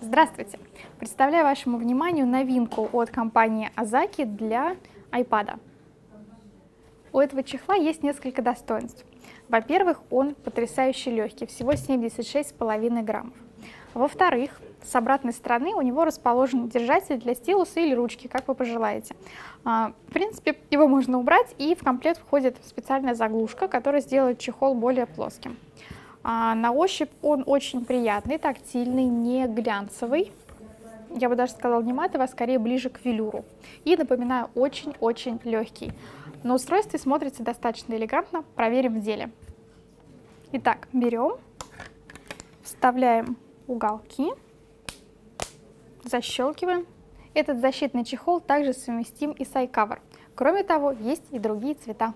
Здравствуйте! Представляю вашему вниманию новинку от компании Азаки для iPad. У этого чехла есть несколько достоинств. Во-первых, он потрясающе легкий, всего 76,5 граммов. Во-вторых, с обратной стороны у него расположен держатель для стилуса или ручки, как вы пожелаете. А, в принципе, его можно убрать, и в комплект входит специальная заглушка, которая сделает чехол более плоским. А на ощупь он очень приятный, тактильный, не глянцевый. Я бы даже сказала не матовый, а скорее ближе к велюру. И, напоминаю, очень-очень легкий. На устройстве смотрится достаточно элегантно. Проверим в деле. Итак, берем, вставляем уголки, защелкиваем. Этот защитный чехол также совместим и с iCover. Кроме того, есть и другие цвета.